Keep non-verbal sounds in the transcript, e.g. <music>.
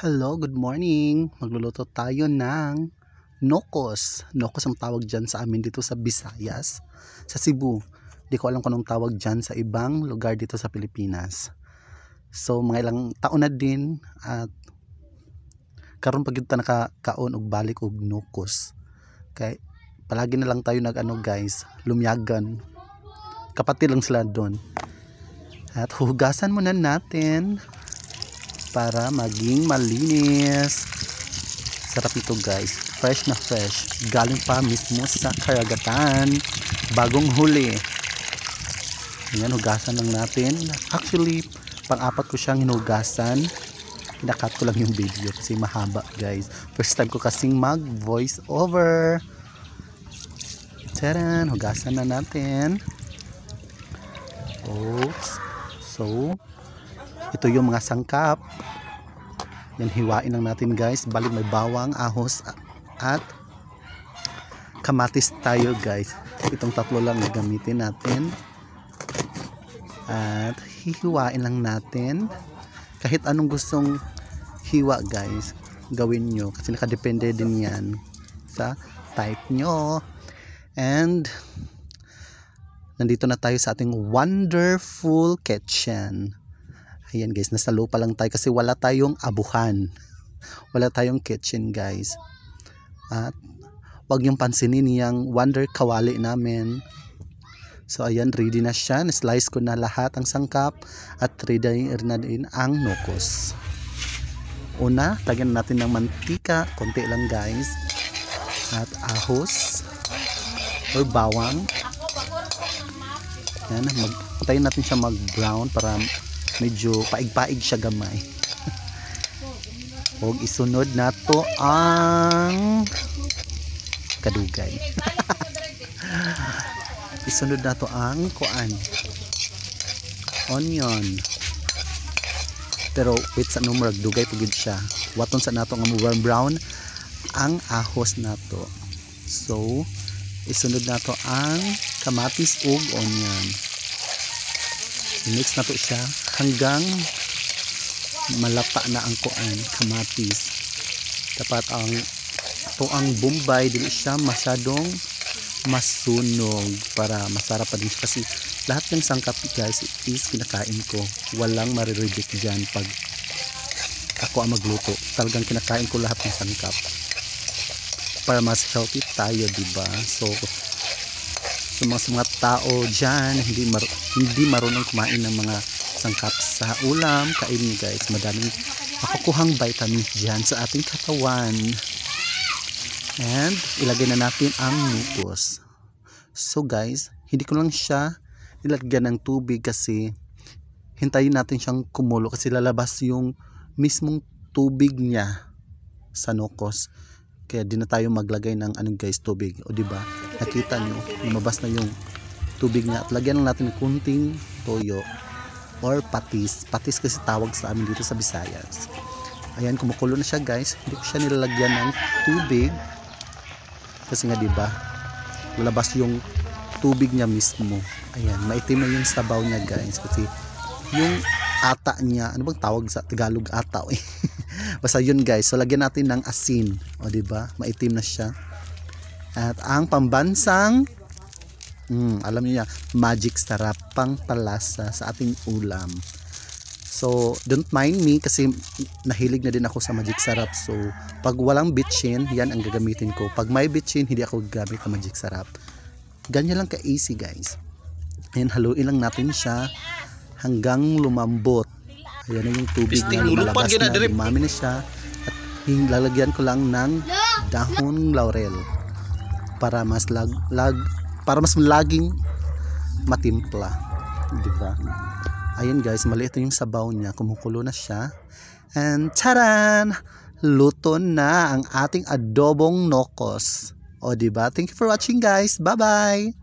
Hello, good morning. Magluluto tayo ng nokos. Nokos ang tawag dyan sa amin dito sa Visayas, sa Cebu. Di ko alam kung anong tawag dyan sa ibang lugar dito sa Pilipinas. So, mga ilang taon na din at karon pag ta nakakaon og balik og nokos. Kay palagi na lang tayo nag ano guys, lumyagan. Kapatid lang sila doon. At hugasan muna natin para maging malinis. Sarap ito guys. Fresh na fresh. Galing pa mismo sa karagatan. Bagong huli. Ayan, hugasan lang natin. Actually, pang-apat ko siyang hinugasan. Pinakat ko lang yung video kasi mahaba guys. First time ko kasing mag voice over. Taran, hugasan na natin. Oops. So, ito yung mga sangkap. Yan hiwain lang natin guys. Balik may bawang, ahos at kamatis tayo guys. Itong tatlo lang gamitin natin. At hihiwain lang natin. Kahit anong gustong hiwa guys gawin nyo. Kasi nakadepende din yan sa type nyo. And nandito na tayo sa ating wonderful kitchen Ayan guys, nasa lupa lang tayo kasi wala tayong abuhan. <laughs> Wala tayong kitchen guys. At wag yung pansinin yung wonder kawali namin. So ayan, ready na siya. Slice ko na lahat ang sangkap at ready na din ang nukos. Una, lagyan natin ng mantika. Konti lang guys. At ahos or bawang. Yan, mag, natin siya mag-brown para medyo paig-paig siya gamay. <laughs> Og isunod nato ang kadugay. <laughs> Isunod nato ang kuan. Onion. Pero wait sa numero dugay pugid siya. Waton sa nato nga brown brown. Ang ahos nato so isunod nato ang kamatis ug onion. Mix nato siya hanggang malapa na ang kuan kamatis. Dapat ang to ang bombay dili siya masyadong masunog para masarap pa din siya. Kasi lahat ng sangkap guys is kinakain ko. Walang marireject dyan pag ako ang magluto. Talagang kinakain ko lahat ng sangkap. Para mas healthy tayo diba so sa mga, sa mga tao dyan. Hindi, mar hindi marunong kumain ng mga sangkap sa ulam. Kain nyo guys. Madaming makukuhang vitamins dyan sa ating katawan. And ilagay na natin ang nukos so guys hindi ko lang siya ilagyan ng tubig kasi hintayin natin siyang kumulo kasi lalabas yung mismong tubig niya sa nukos kaya di na tayo maglagay ng anong guys tubig. O di ba? Nakita nyo lumabas na yung tubig niya. At lagyan lang natin kunting toyo or patis. Patis kasi tawag sa amin dito sa Visayas. Ayan kumukulo na siya guys. Hindi ko siya nilalagyan ng tubig. Kasi nga di ba? Lalabas yung tubig niya mismo. Ayan maitim na yung sabaw niya guys. Kasi yung ata niya. Ano bang tawag sa Tagalog ata eh? <laughs> Basta yun guys. So lagyan natin ng asin. O di ba? Maitim na siya. At ang pambansang mm, alam niyo magic sarap pang palasa sa ating ulam. So don't mind me kasi nahilig na din ako sa magic sarap. So pag walang bitchin yan ang gagamitin ko. Pag may bitchin hindi ako gagamit ng magic sarap. Ganyan lang ka easy guys. And haluin lang natin siya hanggang lumambot Ayan na yung tubig na lumalabas na, dumami na siya. At lalagyan ko lang ng dahon laurel para mas lag, lag para mas laging matimpla. Di ba? Ayun guys, maliit yung sabaw niya. Kumukulo na siya. And taran! Luto na ang ating adobong nokos. O di ba? Thank you for watching guys. Bye-bye.